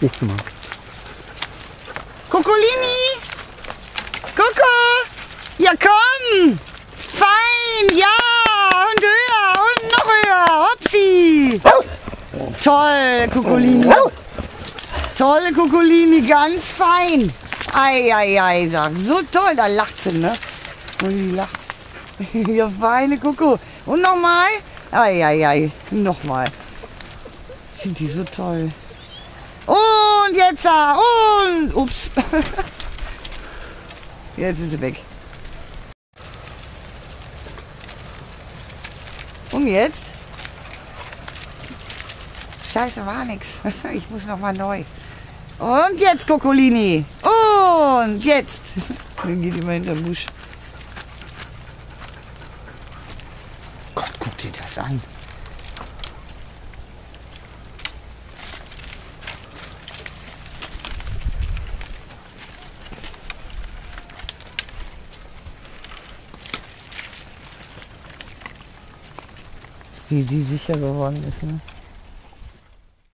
Nächstes Mal. Kokolini! Koko! Ja, komm! Fein! Ja! Und höher! Und noch höher! Hopsi! Toll, Kokolini! Tolle Kokolini, ganz fein! Ei, ei, ei, sag. So toll, da lacht sie, ne? Und die lacht. Ja, feine Koko. Und nochmal? Ei, ei, ei. Nochmal. Ich finde die so toll. Da. Und. Ups. Jetzt ist sie weg. Und jetzt? Scheiße, war nix. Ich muss noch mal neu. Und jetzt, Kokolini. Und jetzt. Dann geht immer hinter den Busch. Gott, guck dir das an. Wie die sicher geworden ist, ne?